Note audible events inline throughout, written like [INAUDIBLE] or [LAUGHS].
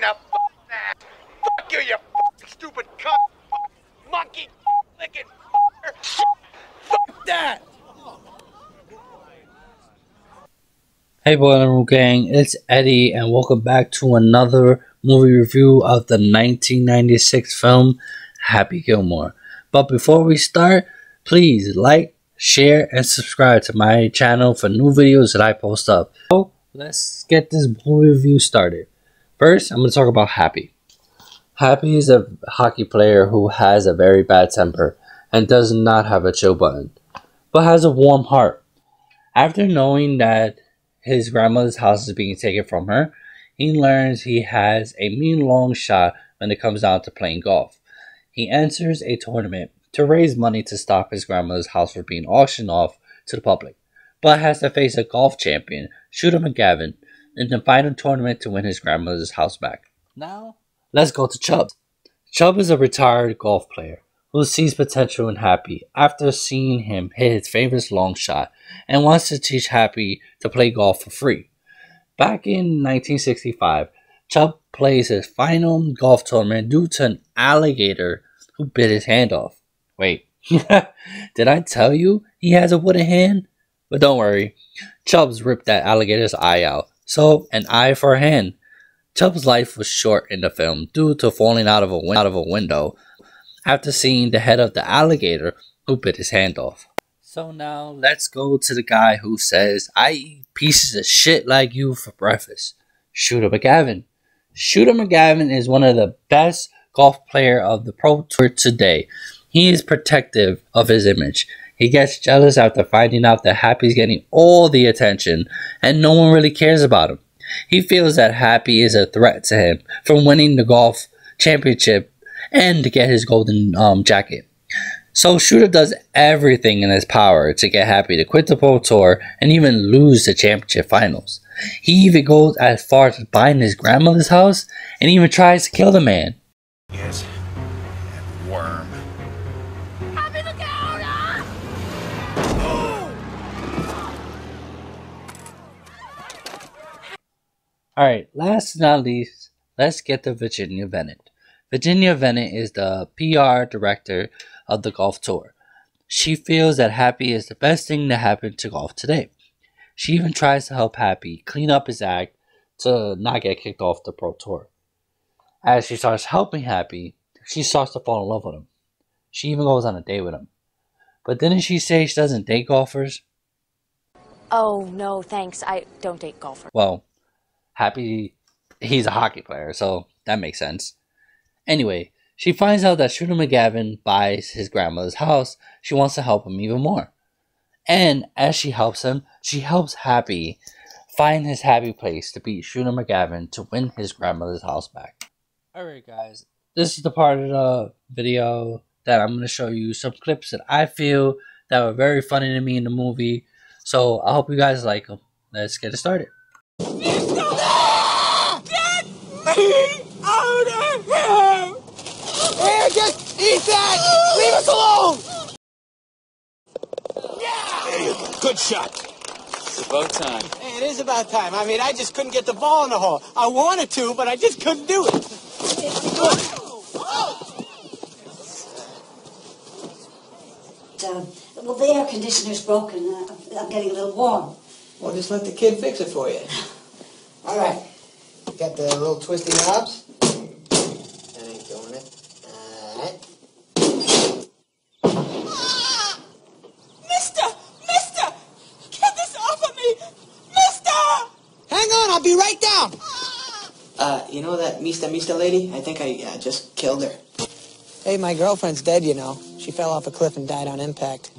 in a ass. Fuck you, you stupid cunt. Monkey licking Fuck that. Hey, Boiler Gang, it's Eddie, and welcome back to another movie review of the 1996 film Happy Gilmore. But before we start, please like, share, and subscribe to my channel for new videos that I post up. So, let's get this movie review started. First, I'm going to talk about Happy. Happy is a hockey player who has a very bad temper and does not have a chill button, but has a warm heart. After knowing that his grandmother's house is being taken from her, he learns he has a mean long shot when it comes down to playing golf. He enters a tournament to raise money to stop his grandmother's house from being auctioned off to the public, but has to face a golf champion, Shooter McGavin, in the final tournament to win his grandmother's house back. Now, let's go to Chubb. Chubb is a retired golf player who sees potential in Happy after seeing him hit his famous long shot and wants to teach Happy to play golf for free. Back in 1965, Chubb plays his final golf tournament due to an alligator who bit his hand off. Wait, [LAUGHS] did I tell you he has a wooden hand? But don't worry, Chubbs ripped that alligator's eye out, so an eye for a hand. Chubb's life was short in the film due to falling out of a, out of a window after seeing the head of the alligator who bit his hand off. So now let's go to the guy who says, I eat pieces of shit like you for breakfast. Shooter McGavin. Shooter McGavin is one of the best golf player of the Pro Tour today. He is protective of his image. He gets jealous after finding out that Happy's getting all the attention and no one really cares about him. He feels that Happy is a threat to him from winning the golf championship and to get his golden um, jacket. So Shooter does everything in his power to get Happy to quit the Pro Tour and even lose the championship finals. He even goes as far as buying his grandmother's house and even tries to kill the man. Yes. Alright, last but not least, let's get to Virginia Venit. Virginia Venit is the PR director of the golf tour. She feels that Happy is the best thing to happen to golf today. She even tries to help Happy clean up his act to not get kicked off the pro tour. As she starts helping Happy, she starts to fall in love with him. She even goes on a date with him. But didn't she say she doesn't date golfers? Oh, no, thanks. I don't date golfers. Well, Happy, he's a hockey player, so that makes sense. Anyway, she finds out that Shooter McGavin buys his grandmother's house. She wants to help him even more. And as she helps him, she helps Happy find his happy place to beat Shooter McGavin to win his grandmother's house back. Alright, guys, this is the part of the video that I'm going to show you some clips that I feel that were very funny to me in the movie. So I hope you guys like them. Let's get it started. Here, just eat that! Leave us alone! Yeah! Good shot. It's about time. Hey, it is about time. I mean, I just couldn't get the ball in the hole. I wanted to, but I just couldn't do it. Uh, well, the air conditioner's broken. Uh, I'm getting a little warm. Well, just let the kid fix it for you. All right. Got the little twisty knobs? That ain't doing it. All right. Mister! Mister! Get this off of me! Mister! Hang on, I'll be right down. Uh, you know that Mista Mista lady? I think I uh, just killed her. Hey, my girlfriend's dead, you know. She fell off a cliff and died on impact.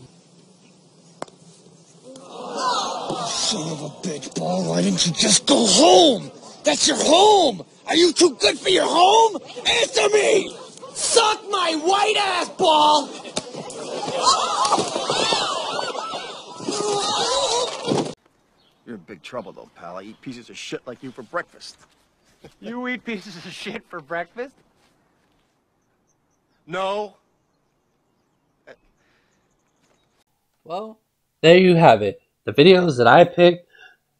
Son of a bitch, ball. Why didn't you just go home? That's your home. Are you too good for your home? Answer me. Suck my white ass, ball! You're in big trouble, though, pal. I eat pieces of shit like you for breakfast. You eat pieces of shit for breakfast? No. Well, there you have it. The videos that I picked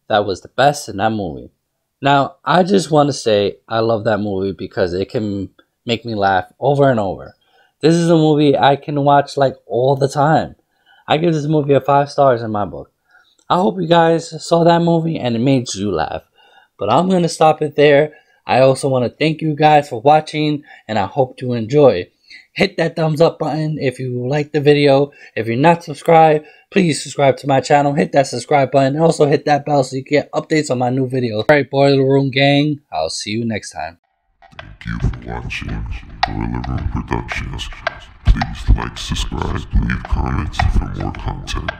that was the best in that movie. Now, I just want to say I love that movie because it can make me laugh over and over. This is a movie I can watch like all the time. I give this movie a five stars in my book. I hope you guys saw that movie and it made you laugh. But I'm going to stop it there. I also want to thank you guys for watching and I hope you enjoy. Hit that thumbs up button if you like the video. If you're not subscribed, please subscribe to my channel. Hit that subscribe button and also hit that bell so you get updates on my new videos. Alright, Boiler Room Gang, I'll see you next time. Thank you for watching Boiler Room Productions. Please like, subscribe, leave comments for more content.